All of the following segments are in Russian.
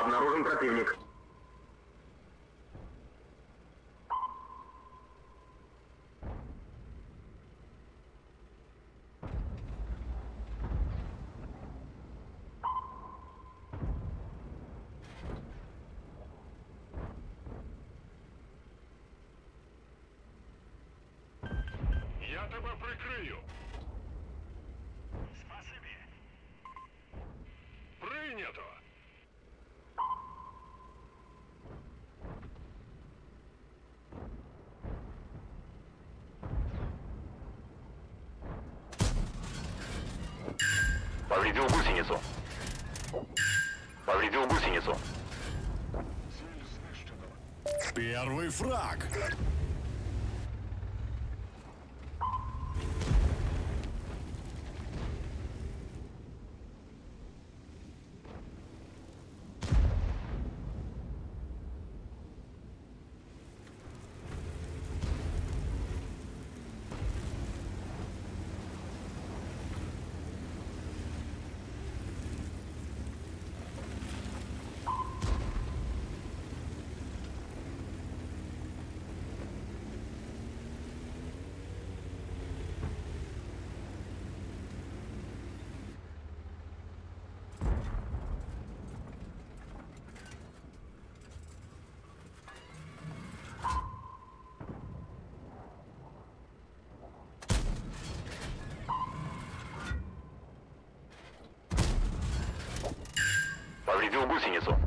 Обнаружен противник. Я тебе прикрию. Повредил гусеницу. Повредил гусеницу. Первый фраг. Повредил гусеницу. Ціль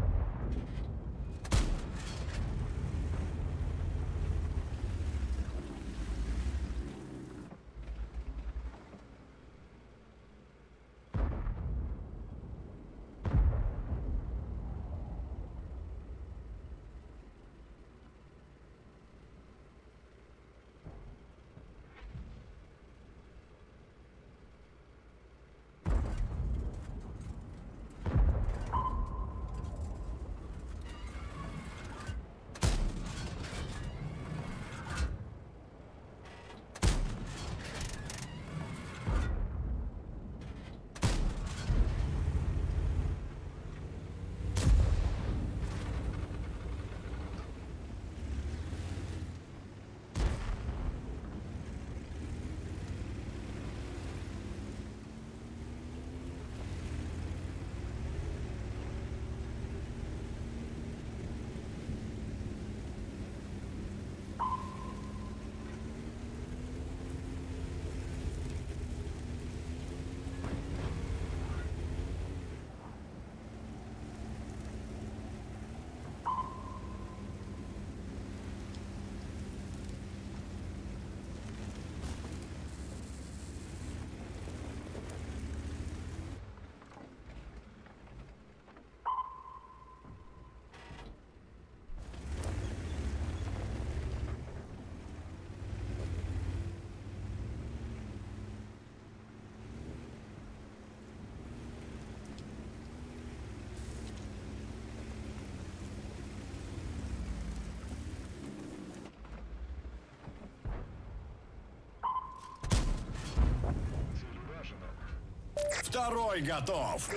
Второй готов.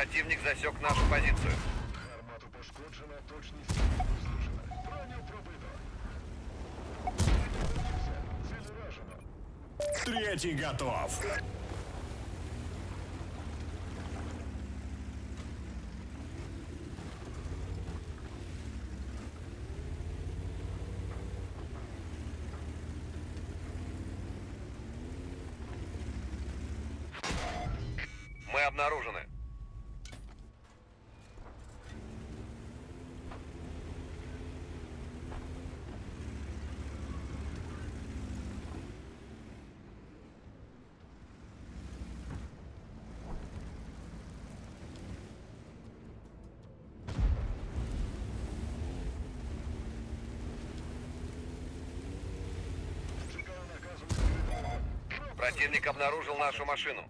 Противник засек нашу позицию. Гармату пошкоджено, точність знижена. Броню пробито. Уражено. Третий готов. Мы обнаружены. Противник обнаружил нашу машину.